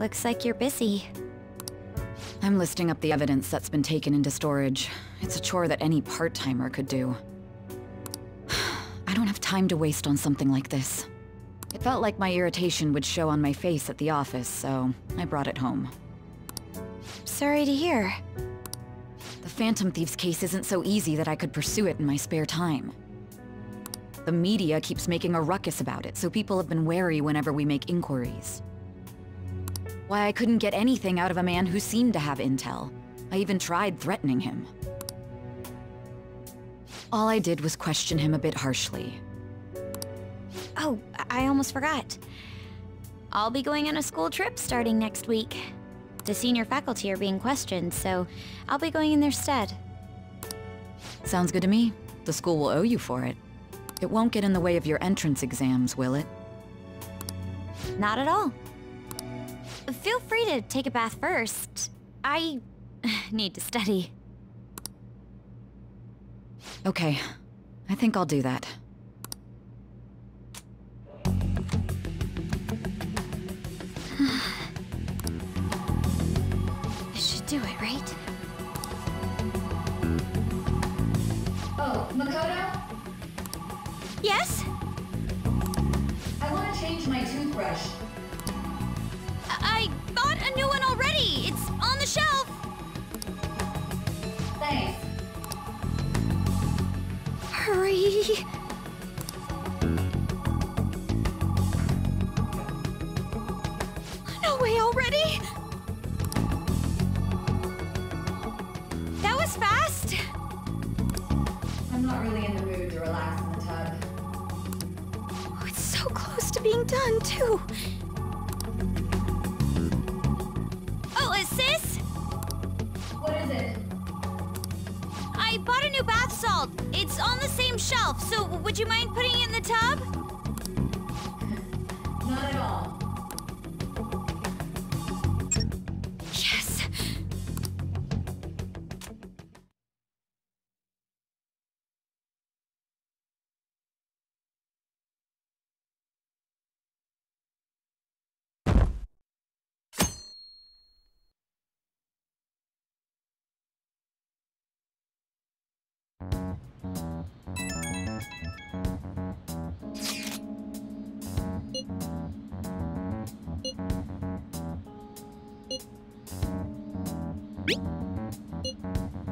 looks like you're busy. I'm listing up the evidence that's been taken into storage. It's a chore that any part-timer could do. I don't have time to waste on something like this. It felt like my irritation would show on my face at the office, so I brought it home. Sorry to hear. The Phantom Thieves case isn't so easy that I could pursue it in my spare time. The media keeps making a ruckus about it, so people have been wary whenever we make inquiries. Why I couldn't get anything out of a man who seemed to have intel. I even tried threatening him. All I did was question him a bit harshly. Oh, I almost forgot. I'll be going on a school trip starting next week. The senior faculty are being questioned, so I'll be going in their stead. Sounds good to me. The school will owe you for it. It won't get in the way of your entrance exams, will it? Not at all. Feel free to take a bath first. I need to study. Okay. I think I'll do that. This should do it, right? Oh, Makoto? Yes? I want to change my toothbrush. Hurry! No way already! That was fast! I'm not really in the mood to relax in the tub. Oh, it's so close to being done, too. I bought a new bath salt. It's on the same shelf, so would you mind putting it in the tub? you